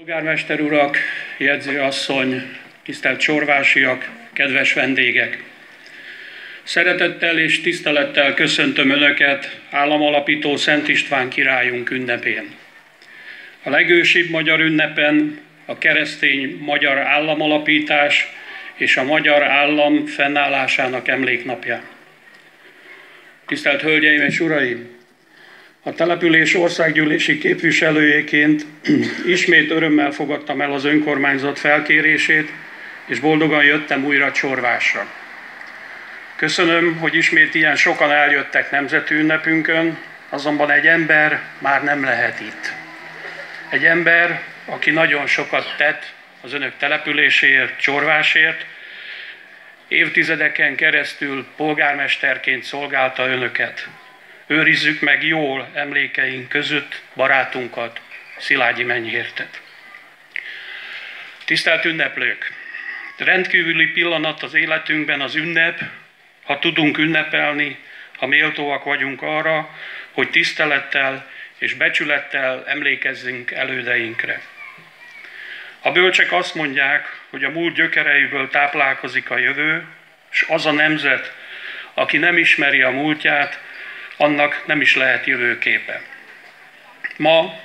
Polgármester urak, jegyzőasszony, tisztelt csorvásiak, kedves vendégek! Szeretettel és tisztelettel köszöntöm Önöket államalapító Szent István királyunk ünnepén. A legősibb magyar ünnepen a keresztény magyar államalapítás és a magyar állam fennállásának emléknapján. Tisztelt Hölgyeim és Uraim! A település országgyűlési képviselőjéként ismét örömmel fogadtam el az önkormányzat felkérését, és boldogan jöttem újra Csorvásra. Köszönöm, hogy ismét ilyen sokan eljöttek nemzeti ünnepünkön, azonban egy ember már nem lehet itt. Egy ember, aki nagyon sokat tett az önök településéért, Csorvásért, évtizedeken keresztül polgármesterként szolgálta önöket. Őrizzük meg jól emlékeink között barátunkat, Szilágyi Menyhértet. Tisztelt ünneplők! Rendkívüli pillanat az életünkben az ünnep, ha tudunk ünnepelni, ha méltóak vagyunk arra, hogy tisztelettel és becsülettel emlékezzünk elődeinkre. A bölcsek azt mondják, hogy a múlt gyökereiből táplálkozik a jövő, és az a nemzet, aki nem ismeri a múltját, annak nem is lehet jövőképe. Ma,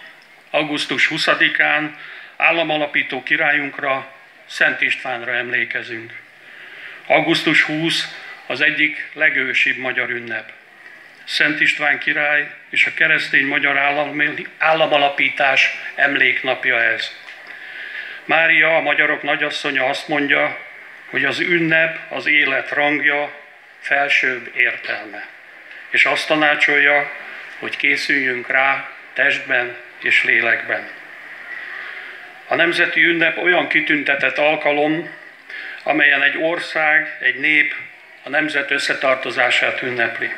augusztus 20-án államalapító királyunkra, Szent Istvánra emlékezünk. Augusztus 20 az egyik legősibb magyar ünnep. Szent István király és a keresztény magyar államalapítás emléknapja ez. Mária, a magyarok nagyasszonya azt mondja, hogy az ünnep az élet rangja, felsőbb értelme. És azt tanácsolja, hogy készüljünk rá testben és lélekben. A nemzeti ünnep olyan kitüntetett alkalom, amelyen egy ország, egy nép a nemzet összetartozását ünnepli.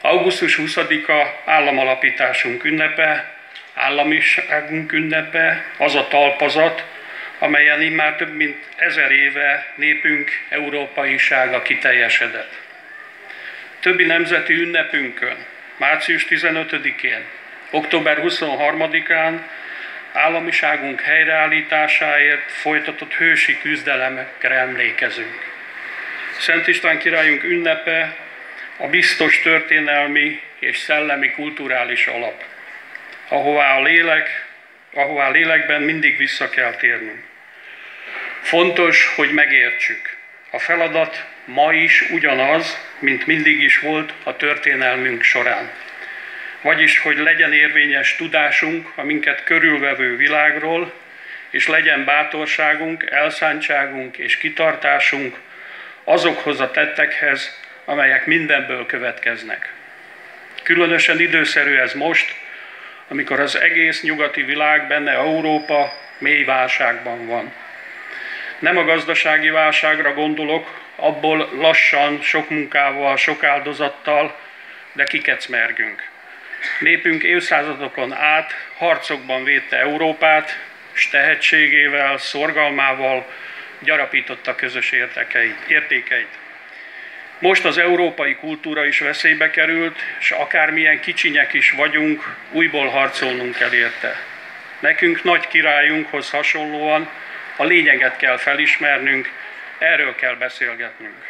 Augusztus 20-a államalapításunk ünnepe, államiságunk ünnepe, az a talpazat, amelyen immár több mint ezer éve népünk európaisága kiteljesedett. Többi nemzeti ünnepünkön, március 15-én, október 23-án államiságunk helyreállításáért folytatott hősi küzdelemekre emlékezünk. Szent István királyunk ünnepe a biztos történelmi és szellemi kulturális alap ahová a lélek, ahová a lélekben mindig vissza kell térnünk. Fontos, hogy megértsük. A feladat ma is ugyanaz, mint mindig is volt a történelmünk során. Vagyis, hogy legyen érvényes tudásunk a minket körülvevő világról, és legyen bátorságunk, elszántságunk és kitartásunk azokhoz a tettekhez, amelyek mindenből következnek. Különösen időszerű ez most, amikor az egész nyugati világ, benne Európa mély válságban van. Nem a gazdasági válságra gondolok, abból lassan, sok munkával, sok áldozattal, de kikecmergünk. Népünk évszázadokon át harcokban védte Európát, és tehetségével, szorgalmával gyarapította közös értékeit. Most az európai kultúra is veszélybe került, és akármilyen kicsinyek is vagyunk, újból harcolnunk kell érte. Nekünk nagy királyunkhoz hasonlóan a lényeget kell felismernünk, erről kell beszélgetnünk.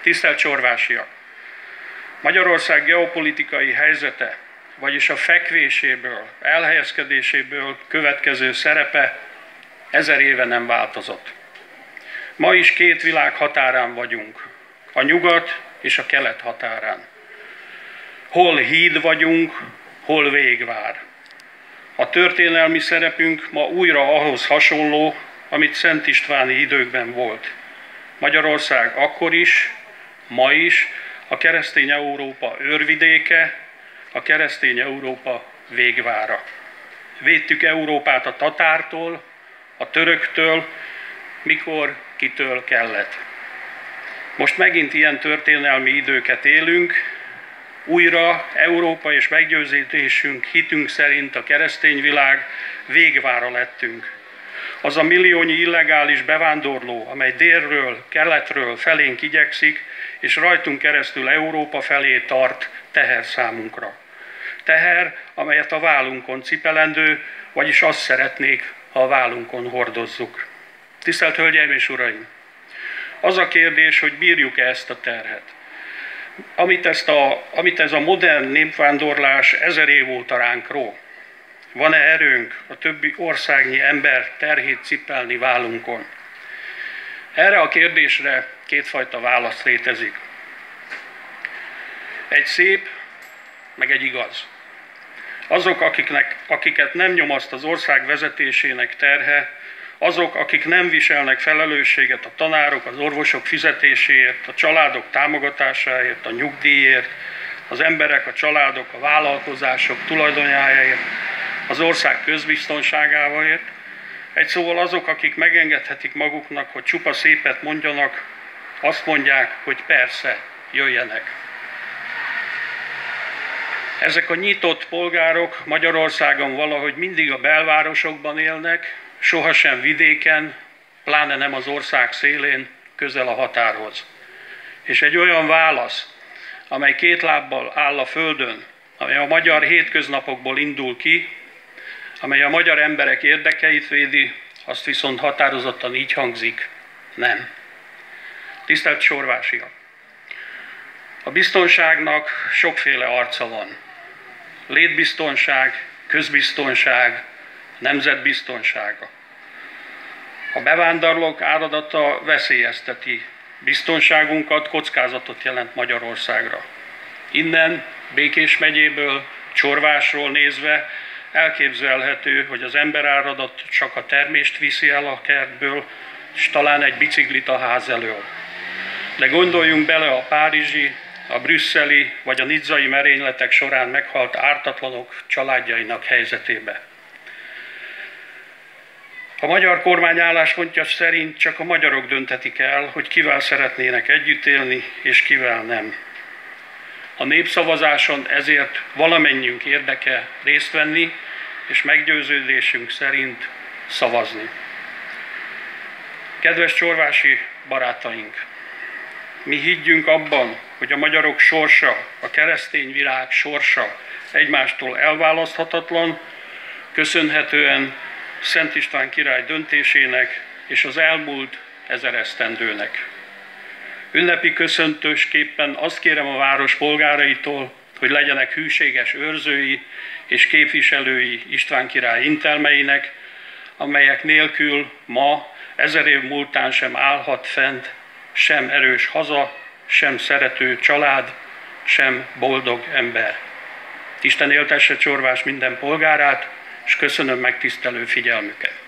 Tisztelt Csorvásiak! Magyarország geopolitikai helyzete, vagyis a fekvéséből, elhelyezkedéséből következő szerepe ezer éve nem változott. Ma is két világ határán vagyunk, a nyugat és a kelet határán. Hol híd vagyunk, hol végvár. A történelmi szerepünk ma újra ahhoz hasonló, amit Szent Istváni időkben volt. Magyarország akkor is, ma is a keresztény Európa őrvidéke, a keresztény Európa végvára. Védtük Európát a tatártól, a töröktől, mikor kitől kellett. Most megint ilyen történelmi időket élünk, újra Európa és meggyőződésünk, hitünk szerint a keresztény világ végvára lettünk. Az a milliónyi illegális bevándorló, amely délről, keletről felénk igyekszik, és rajtunk keresztül Európa felé tart teher számunkra. Teher, amelyet a vállunkon cipelendő, vagyis azt szeretnék, ha a vállunkon hordozzuk. Tisztelt Hölgyeim és Uraim! Az a kérdés, hogy bírjuk-e ezt a terhet. Amit, ezt a, amit ez a modern népvándorlás ezer év óta ránk ró. Van-e erőnk a többi országnyi ember terhét cipelni vállunkon? Erre a kérdésre kétfajta válasz létezik. Egy szép, meg egy igaz. Azok, akiknek, akiket nem nyomaszt az ország vezetésének terhe, azok, akik nem viselnek felelősséget a tanárok, az orvosok fizetéséért, a családok támogatásáért, a nyugdíjért, az emberek, a családok, a vállalkozások tulajdonjáért, az ország közbiztonságáért. Egy szóval azok, akik megengedhetik maguknak, hogy csupa szépet mondjanak, azt mondják, hogy persze, jöjjenek. Ezek a nyitott polgárok Magyarországon valahogy mindig a belvárosokban élnek, sohasem vidéken, pláne nem az ország szélén, közel a határhoz. És egy olyan válasz, amely két lábbal áll a földön, amely a magyar hétköznapokból indul ki, amely a magyar emberek érdekeit védi, azt viszont határozottan így hangzik, nem. Tisztelt Sorvásiak! A biztonságnak sokféle arca van. Létbiztonság, közbiztonság, nemzetbiztonsága. A bevándorlók áradata veszélyezteti biztonságunkat, kockázatot jelent Magyarországra. Innen, Békés megyéből, Csorvásról nézve elképzelhető, hogy az emberáradat csak a termést viszi el a kertből, és talán egy biciklit a ház elől. De gondoljunk bele a párizsi, a brüsszeli vagy a nidzai merényletek során meghalt ártatlanok családjainak helyzetébe. A magyar kormány álláspontja szerint csak a magyarok döntetik el, hogy kivel szeretnének együtt élni, és kivel nem. A népszavazáson ezért valamennyünk érdeke részt venni, és meggyőződésünk szerint szavazni. Kedves csorvási barátaink! Mi higgyünk abban, hogy a magyarok sorsa, a keresztény világ sorsa egymástól elválaszthatatlan, köszönhetően Szent István király döntésének és az elmúlt ezer esztendőnek. Ünnepi köszöntősképpen azt kérem a város polgáraitól, hogy legyenek hűséges őrzői és képviselői István király intelmeinek, amelyek nélkül ma, ezer év múltán sem állhat fent sem erős haza, sem szerető család, sem boldog ember. Isten éltesse Csorvás minden polgárát, és köszönöm megtisztelő figyelmüket.